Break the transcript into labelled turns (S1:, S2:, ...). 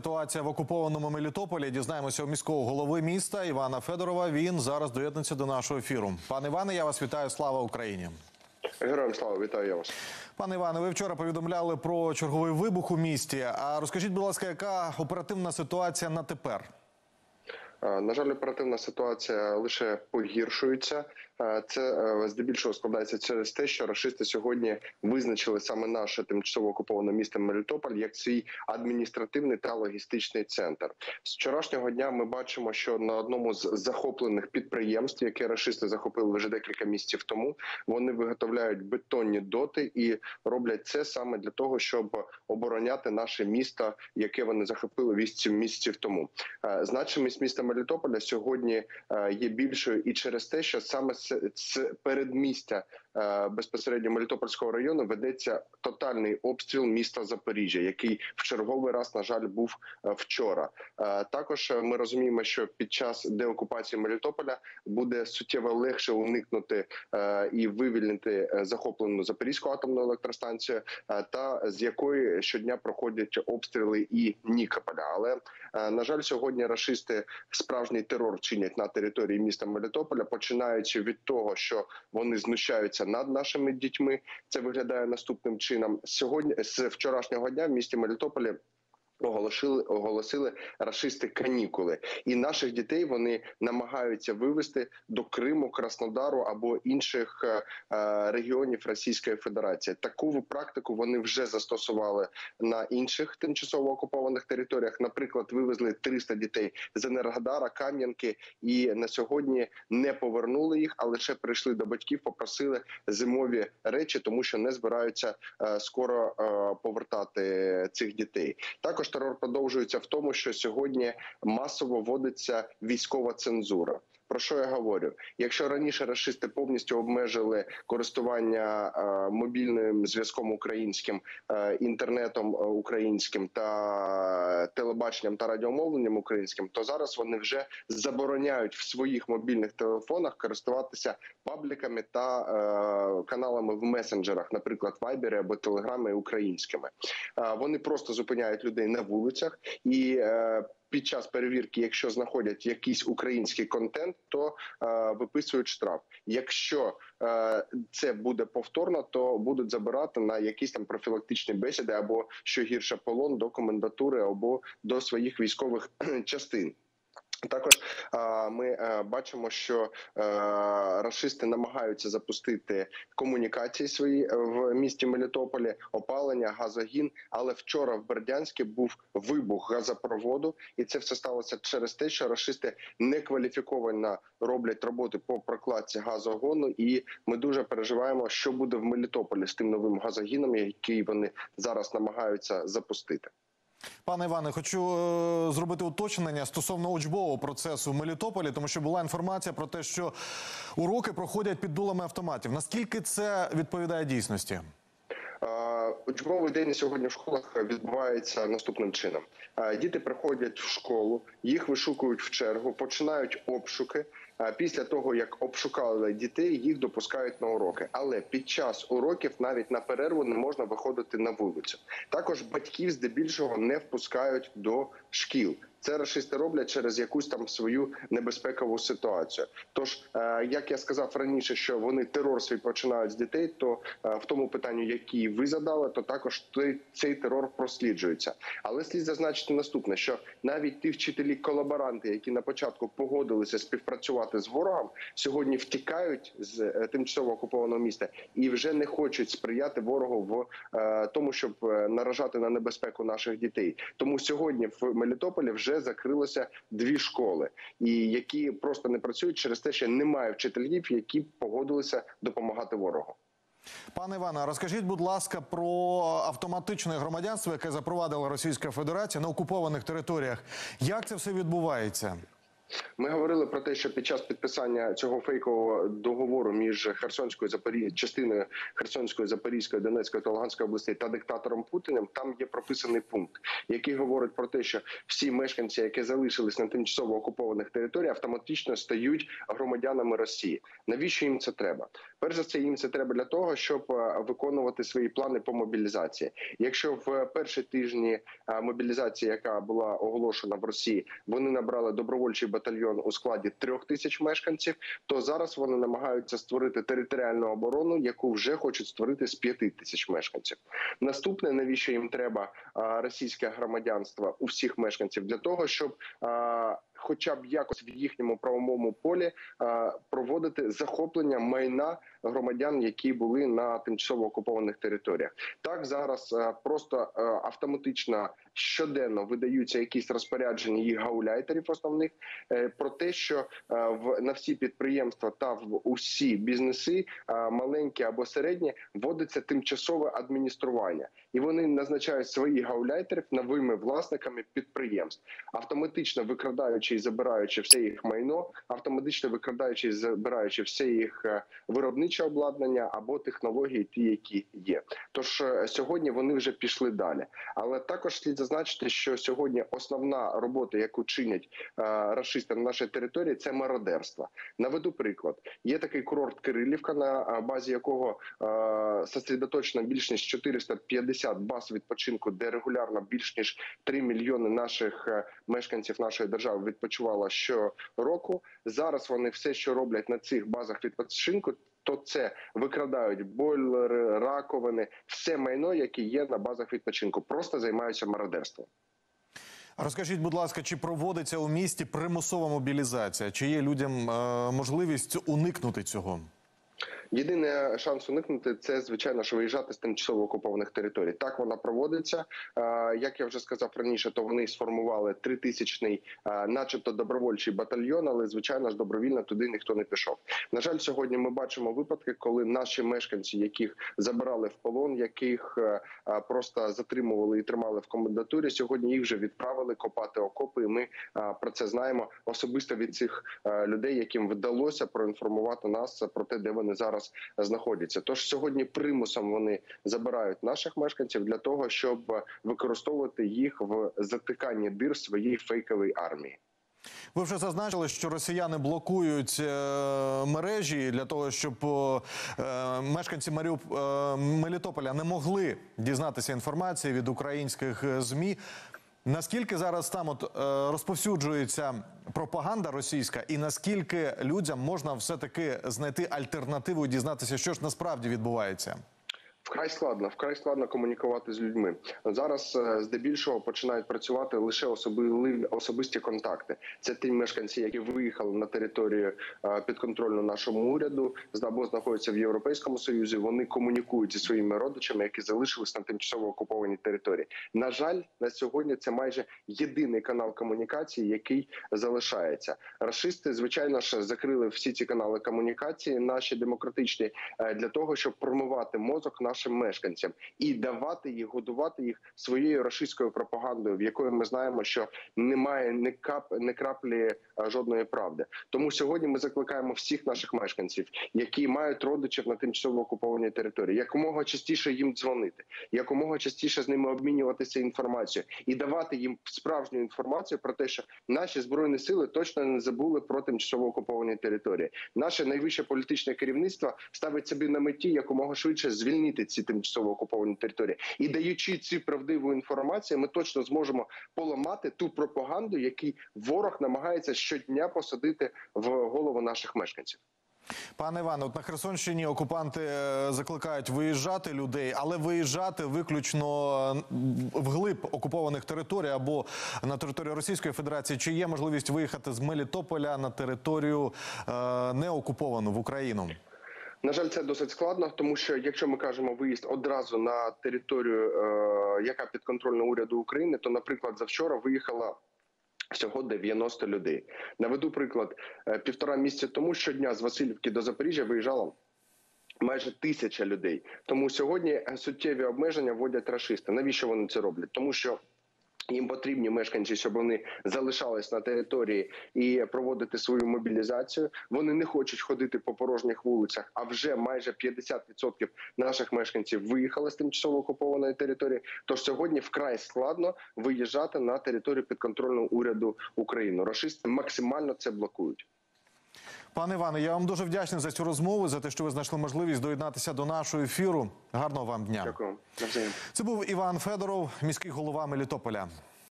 S1: ситуація в окупованому Мелітополі? Дізнаємося у міського голови міста Івана Федорова. Він зараз доєднеться до нашого ефіру. Пане Іване, я вас вітаю. Слава Україні.
S2: Героям слава, вітаю я вас.
S1: Пане Іване, ви вчора повідомляли про черговий вибух у місті. А розкажіть, будь ласка, яка оперативна ситуація на тепер?
S2: Е, На жаль, оперативна ситуація лише погіршується. Е, Це е, здебільшого складається через те, що рашисти сьогодні визначили саме наше тимчасово окуповане місто Мелітополь як свій адміністративний та логістичний центр. З вчорашнього дня ми бачимо, що на одному з захоплених підприємств, яке рашисти захопили вже декілька місяців тому, вони виготовляють бетонні доти і роблять це саме для того, щоб обороняти наше місто, яке вони захопили 8 місяців тому. Значимість міста Мелітополя сьогодні е, є більшою і через те, що саме з передмістя е, безпосередньо Мелітопольського району ведеться тотальний обстріл міста Запоріжжя, який в черговий раз на жаль був е, вчора. Також ми розуміємо, що під час деокупації Мелітополя буде суттєво легше уникнути і вивільнити захоплену Запорізьку атомну електростанцію, та з якої щодня проходять обстріли і Нікополя. Але на жаль, сьогодні рашисти справжній терор чинять на території міста Мелітополя, починаючи від того, що вони знущаються над нашими дітьми. Це виглядає наступним чином. Сьогодні з вчорашнього дня в місті Мелітополі. Оголосили оголосили рашисти канікули, і наших дітей вони намагаються вивести до Криму, Краснодару або інших е, е, регіонів Російської Федерації. Таку практику вони вже застосували на інших тимчасово окупованих територіях. Наприклад, вивезли 300 дітей з Енергодара, Кам'янки, і на сьогодні не повернули їх, а лише прийшли до батьків, попросили зимові речі, тому що не збираються е, скоро повертати цих дітей. Також терор продовжується в тому, що сьогодні масово вводиться військова цензура. Про що я говорю? Якщо раніше рашисти повністю обмежили користування е, мобільним зв'язком українським, е, інтернетом е, українським та телебаченням та радіомовленням українським, то зараз вони вже забороняють в своїх мобільних телефонах користуватися пабліками та е, каналами в месенджерах, наприклад, Viber або Телеграми українськими. Е, вони просто зупиняють людей на вулицях і. Е, під час перевірки, якщо знаходять якийсь український контент, то е, виписують штраф. Якщо е, це буде повторно, то будуть забирати на якісь там профілактичні бесіди, або що гірше полон до комендатури або до своїх військових частин. Також ми а, бачимо, що а, рашисти намагаються запустити комунікації свої е, в місті Мелітополі, опалення, газогін. Але вчора в Бердянську був вибух газопроводу, і це все сталося через те, що рашисти некваліфіковано роблять роботи по прокладці газогону. І ми дуже переживаємо, що буде в Мелітополі з тим новим газогіном, який вони зараз намагаються запустити.
S1: Пане Іване, хочу е, зробити уточнення стосовно учбового процесу в Мелітополі, тому що була інформація про те, що уроки проходять під дулами автоматів. Наскільки це відповідає дійсності?
S2: Учбовий день сьогодні в школах відбувається наступним чином: діти приходять в школу, їх вишукують в чергу, починають обшуки. Після того як обшукали дітей, їх допускають на уроки. Але під час уроків навіть на перерву не можна виходити на вулицю. Також батьків здебільшого не впускають до шкіл. Це рашисти роблять через якусь там свою небезпекову ситуацію. Тож, е, як я сказав раніше, що вони терор свій починають з дітей, то е, в тому питанні, які ви задали, то також цей терор просліджується. Але слід зазначити наступне: що навіть ті вчителі колаборанти, які на початку погодилися співпрацювати з ворогом, сьогодні втікають з е, тимчасово окупованого міста і вже не хочуть сприяти ворогу в тому, щоб наражати на небезпеку наших дітей. Тому сьогодні в Мелітополі вже закрилося дві школи, і які просто не працюють через те, що немає вчителів, які погодилися допомагати ворогу.
S1: Пане Іване, розкажіть, будь ласка, про автоматичне громадянство, яке запровадила Російська Федерація на окупованих територіях. Як це все відбувається?
S2: Ми говорили про те, що під час підписання цього фейкового договору між Херсонською Запорі... частиною Херсонської, Запорізької, Донецької та Луганської областей та диктатором Путіним там є прописаний пункт, який говорить про те, що всі мешканці, які залишились на тимчасово окупованих територіях, автоматично стають громадянами Росії. Навіщо їм це треба? Перш за все, їм це треба для того, щоб е, виконувати свої плани по мобілізації. Якщо в перші тижні е, мобілізації, яка була оголошена в Росії, вони набрали добровольчий батальйон у складі трьох тисяч мешканців, то зараз вони намагаються створити територіальну оборону, яку вже хочуть створити з п'яти тисяч мешканців. Наступне, навіщо їм треба російське громадянство у всіх мешканців для того, щоб Хоча б якось в їхньому правовому полі проводити захоплення майна громадян, які були на тимчасово окупованих територіях. Так зараз просто а, автоматично щоденно видаються якісь розпорядження їх гауляйтерів основних е, про те, що е, в на всі підприємства та в усі бізнеси, е, маленькі або середні, вводиться тимчасове адміністрування, і вони назначають своїх гауляйтерів новими власниками підприємств, автоматично викрадаючи і забираючи все їх майно, автоматично викрадаючи і забираючи все їх е, виробниче обладнання або технології, ті, які є. Тож е, сьогодні вони вже пішли далі, але також слід зазначити, що сьогодні основна робота, яку чинять е, рашисти на нашій території, це мародерство. Наведу приклад: є такий курорт Кирилівка, на базі якого сосредоточено більш ніж 450 баз відпочинку, де регулярно більш ніж 3 мільйони наших мешканців нашої держави відпочивало щороку. Зараз вони все, що роблять на цих базах відпочинку. То це викрадають бойлери, раковини, все майно, яке є на базах відпочинку, просто займаються мародерством.
S1: Розкажіть, будь ласка, чи проводиться у місті примусова мобілізація? Чи є людям е, можливість уникнути цього?
S2: Єдиний шанс уникнути це звичайно ж виїжджати з тимчасово окупованих територій. Так вона проводиться. Е, Як я вже сказав раніше, то вони сформували тритисячний, е, начебто добровольчий батальйон, але звичайно ж добровільно туди ніхто не пішов. На жаль, сьогодні ми бачимо випадки, коли наші мешканці, яких забирали в полон, яких е, просто затримували і тримали в комендатурі, сьогодні їх вже відправили копати окопи. І ми про це знаємо особисто від цих людей, яким вдалося проінформувати нас про те, де вони зараз знаходяться. Тож сьогодні примусом вони забирають наших мешканців для того, щоб використовувати їх в затиканні дир своєї фейкової армії.
S1: Ви вже зазначили, що росіяни блокують е, мережі для того, щоб е, мешканці Маріуп... е, Мелітополя не могли дізнатися інформації від українських е, змі. Наскільки зараз там от е, розповсюджується пропаганда російська, і наскільки людям можна все таки знайти альтернативу і дізнатися, що ж насправді відбувається?
S2: Вкрай складно, вкрай складно комунікувати з людьми. Зараз е, здебільшого починають працювати лише особливі особисті контакти. Це ті мешканці, які виїхали на територію е, підконтрольну нашому уряду, або знаходяться в Європейському Союзі. Вони комунікують зі своїми родичами, які залишились на тимчасово окупованій території. На жаль, на сьогодні це майже єдиний канал комунікації, який залишається. Рашисти, звичайно ж, закрили всі ці канали комунікації, наші демократичні, е, для того, щоб промивати мозок нашим мешканцям і давати їх, годувати їх своєю рашистською пропагандою, в якої ми знаємо, що немає ні кап, ні краплі жодної правди. Тому сьогодні ми закликаємо всіх наших мешканців, які мають родичів на тимчасово окупованій території, якомога частіше їм дзвонити, якомога частіше з ними обмінюватися інформацією і давати їм справжню інформацію про те, що наші збройні сили точно не забули про тимчасово окуповані території. Наше найвище політичне керівництво ставить собі на меті якомога швидше звільнити ці тимчасово окуповані території, і даючи цю правдиву інформацію, ми точно зможемо поламати ту пропаганду, яку ворог намагається щодня посадити в голову наших мешканців.
S1: Пане Іване, от на Херсонщині окупанти е, закликають виїжджати людей, але виїжджати виключно вглиб окупованих територій або на територію Російської Федерації. Чи є можливість виїхати з Мелітополя на територію е, неокуповану в Україну?
S2: На жаль, це досить складно, тому що якщо ми кажемо виїзд одразу на територію, е, яка підконтрольна уряду України, то, наприклад, завчора виїхала. Всього 90 людей. Наведу приклад Е, півтора місяця тому щодня з Васильівки до Запоріжжя виїжджало майже тисяча людей. Тому сьогодні суттєві обмеження вводять рашисти. Навіщо вони це роблять? Тому що Їм потрібні мешканці, щоб вони залишались на території і проводити свою мобілізацію. Вони не хочуть ходити по порожніх вулицях. А вже майже 50% наших мешканців виїхали з тимчасово окупованої території. Тож сьогодні вкрай складно виїжджати на територію підконтрольного уряду України. Рашисти максимально це блокують.
S1: Пане Іване, я вам дуже вдячний за цю розмову, за те, що ви знайшли можливість доєднатися до нашого ефіру. Гарного вам дня.
S2: Дякую.
S1: Це був Іван Федоров, міський голова Мелітополя.